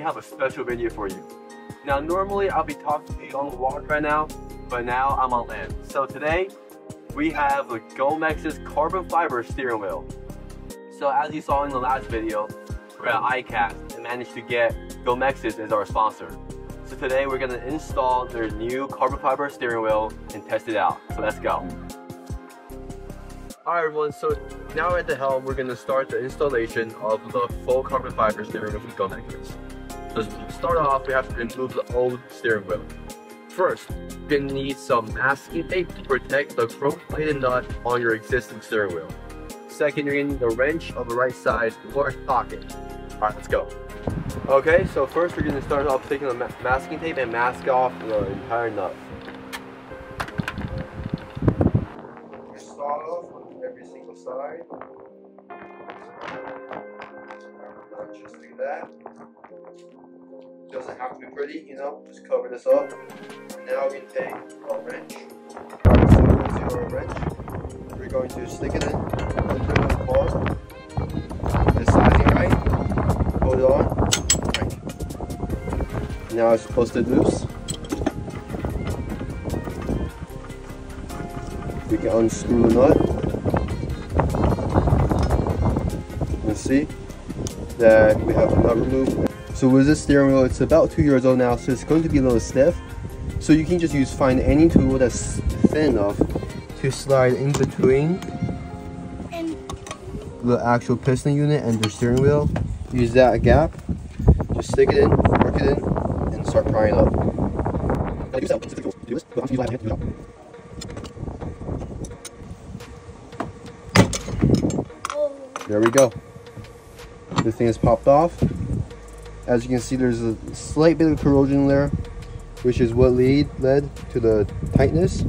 have a special video for you. Now, normally I'll be talking to you on the water right now, but now I'm on land. So today, we have the Gomexus carbon fiber steering wheel. So as you saw in the last video, we're at ICAST and managed to get Gomexus as our sponsor. So today we're gonna install their new carbon fiber steering wheel and test it out. So let's go. Alright everyone, so now at the helm, we're gonna start the installation of the full carbon fiber steering wheel Gomexus. So to start off, we have to remove the old steering wheel. First, you're gonna need some masking tape to protect the chrome plated nut on your existing steering wheel. Second, you're gonna need the wrench of the right size or a socket. Alright, let's go. Okay, so first we're gonna start off taking the masking tape and mask off the entire nut. Start off on every single side. Just like that. Doesn't have to be pretty, you know, just cover this up. Now we can take a wrench. Our wrench. We're going to stick it in, in the. The sizing right. Hold it on. Right. Now it's supposed to loose. We can unscrew the nut. You see that we have the nut removed. So with this steering wheel, it's about two years old now, so it's going to be a little stiff. So you can just use find any tool that's thin enough to slide in between the actual piston unit and the steering wheel. Use that gap, just stick it in, work it in, and start prying up. There we go. The thing is popped off. As you can see, there's a slight bit of corrosion there, which is what lead led to the tightness.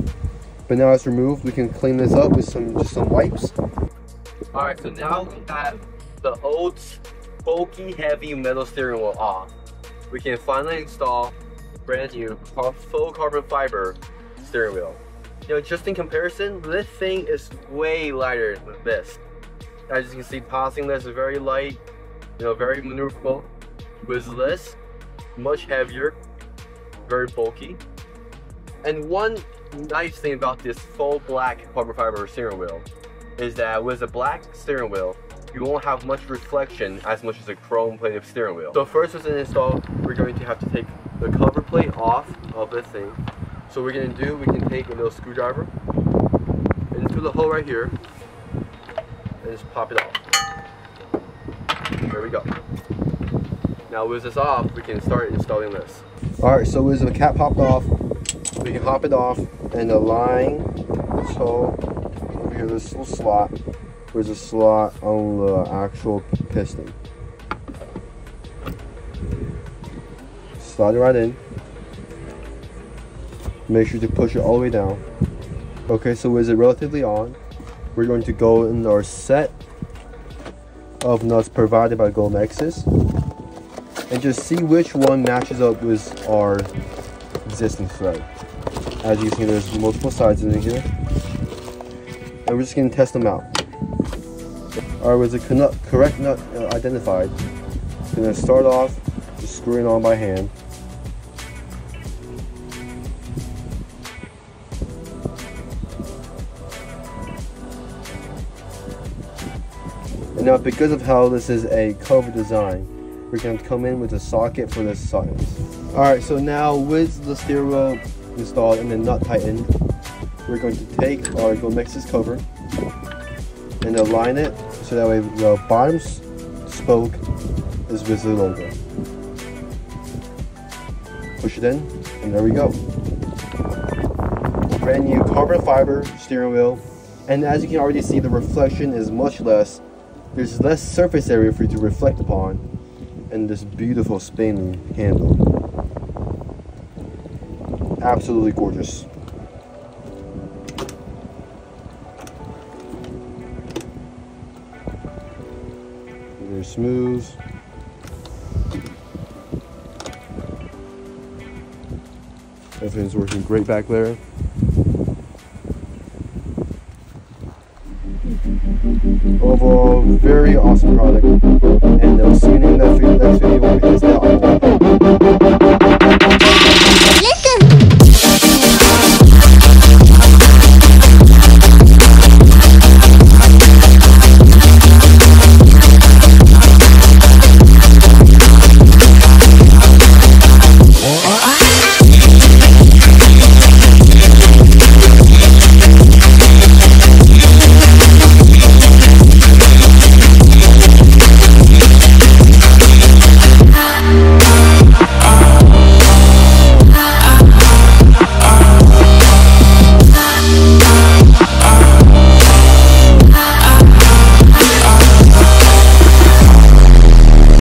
But now it's removed, we can clean this up with some just some wipes. All right, so now we have the old bulky heavy metal steering wheel off. We can finally install brand new full carbon fiber steering wheel. You know, just in comparison, this thing is way lighter than this. As you can see, passing this is very light, you know, very maneuverable With this, much heavier, very bulky. And one nice thing about this full black carbon fiber steering wheel is that with a black steering wheel, you won't have much reflection as much as a chrome plated steering wheel. So first as an install, we're going to have to take the cover plate off of this thing. So we're to do, we can take a little screwdriver into the hole right here and just pop it off. There we go. Now with this off, we can start installing this. Alright, so with the cap popped off, we can hop it off and align this over here, this little slot. There's a slot on the actual piston. Slide it right in. Make sure to push it all the way down. Okay, so is it relatively on? We're going to go in our set of nuts provided by Gomexus and just see which one matches up with our existing thread. As you see, there's multiple sides in here. And we're just going to test them out. Alright, with the correct nut uh, identified, going to start off just screwing on by hand. Now because of how this is a cover design, we're going to come in with a socket for this size. Alright, so now with the steering wheel installed and the nut tightened, we're going to take our Gomexus cover and align it so that way the bottom spoke is with the logo. Push it in, and there we go. Brand new carbon fiber steering wheel, and as you can already see, the reflection is much less. There's less surface area for you to reflect upon, and this beautiful spinning handle. Absolutely gorgeous. Very smooth. Everything's working great back there. Overall, very awesome product. And I'll see you in